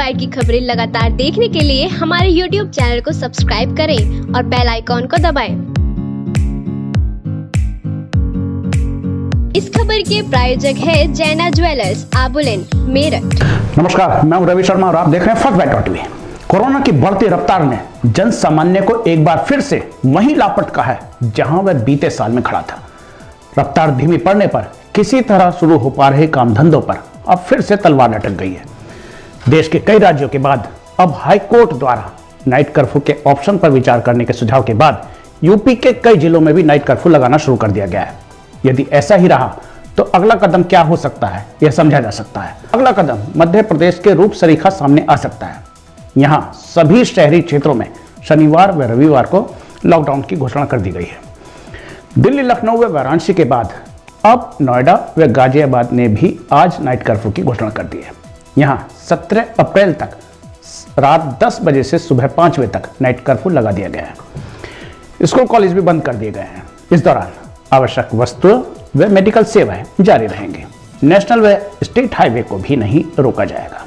Bite की खबरें लगातार देखने के लिए हमारे YouTube चैनल को सब्सक्राइब करें और बेल आइकॉन को दबाएँ। इस खबर के प्रायोजक है जैना ज्वेलर्स, आबुलेन, मेरठ। नमस्कार, मैं हूँ रवि शर्मा और आप देख रहे हैं फ़र्स्ट टीवी। कोरोना की बढ़ती रफ्तार ने जन सामान्य को एक बार फिर से वहीं लापटका है, जहाँ वह बीते साल में खड़ा था। रफ्तार धीमी पड़ने पर किसी तरह शुरू हो पा रहे काम धंधों पर अब फिर से तलवार लटक गई है। देश के कई राज्यों के बाद अब हाई कोर्ट द्वारा नाइट कर्फ्यू के ऑप्शन पर विचार करने के सुझाव के बाद यूपी के कई जिलों में भी नाइट कर्फ्यू लगाना शुरू कर दिया गया है। यदि ऐसा ही रहा तो अगला कदम क्या हो सकता है, यह समझा जा सकता है। अगला कदम मध्य प्रदेश के रूप सरीखा सामने आ सकता है। यहाँ सभी शहरी क्षेत्रों में शनिवार व रविवार को लॉकडाउन की घोषणा कर दी गई है। दिल्ली, लखनऊ व वाराणसी के बाद अब नोएडा व गाजियाबाद ने भी आज नाइट कर्फ्यू की घोषणा कर दी है। यहाँ 17 अप्रैल तक रात 10 बजे से सुबह 5 बजे तक नाइट कर्फ्यू लगा दिया गया है। स्कूल कॉलेज भी बंद कर दिए गए हैं। इस दौरान आवश्यक वस्तुओं व मेडिकल सेवाएँ जारी रहेंगी। नेशनल व स्टेट हाईवे को भी नहीं रोका जाएगा।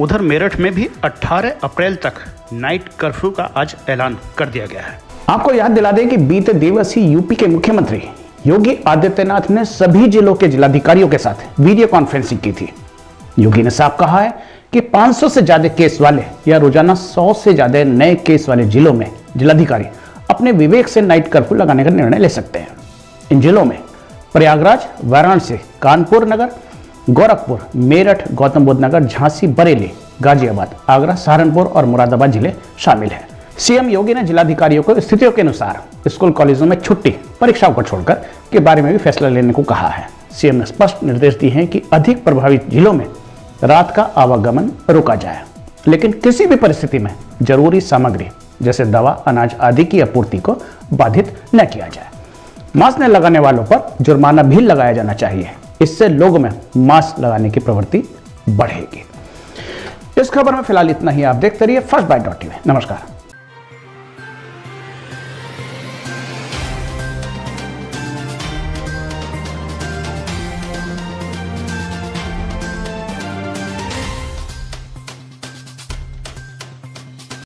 उधर मेरठ में भी 18 अप्रैल तक नाइट कर्फ्यू का आज ऐलान कर दिया गया है। आपको याद दिला दें कि बीते दिवस ही यूपी के मुख्यमंत्री योगी आदित्यनाथ ने सभी जिलों के जिलाधिकारियों के साथ वीडियो कॉन्फ्रेंसिंग की थी। योगी ने साफ़ कहा है कि 500 से ज़्यादा केस वाले या रोज़ाना 100 से ज़्यादा नए केस वाले जिलों में जिलाधिकारी अपने विवेक से नाइट कर्फ्यू लगाने का निर्णय ले सकते हैं। इन जिलों में प्रयागराज, वाराणसी, कानपुर नगर, गोरखपुर, मेरठ गौतम बुद्ध नगर, झांसी, बरेली, गाजियाबाद, आगरा, सहारनपुर और मुरादाबाद ज़िले शामिल हैं। सीएम योगी ने जिलाधिकारियों को स्थितियों के अनुसार स्कूल कॉलेजों में छुट्टी, परीक्षाओं को छोड़कर के बारे में भी फैसला लेने को कहा है। सीएम ने स्पष्ट निर्देश दिए हैं कि अधिक प्रभावित जिलों में रात का आवागमन रोका जाए। लेकिन किसी भी परिस्थिति में ज़रूरी सामग्री, जैसे दवा, अनाज आदि की आपूर्ति को बाधित न किया जाए। मास्क न लगाने वालों पर जुर्माना भी लगाया जाना चाहिए। इससे लोगों में मास्क लगाने की प्रवृत्ति बढ़ेगी। इस खबर में फ़िलहाल इतना ही। आप देखते रहिए फ़र्स्ट बाइट डॉट टीवी नमस्कार।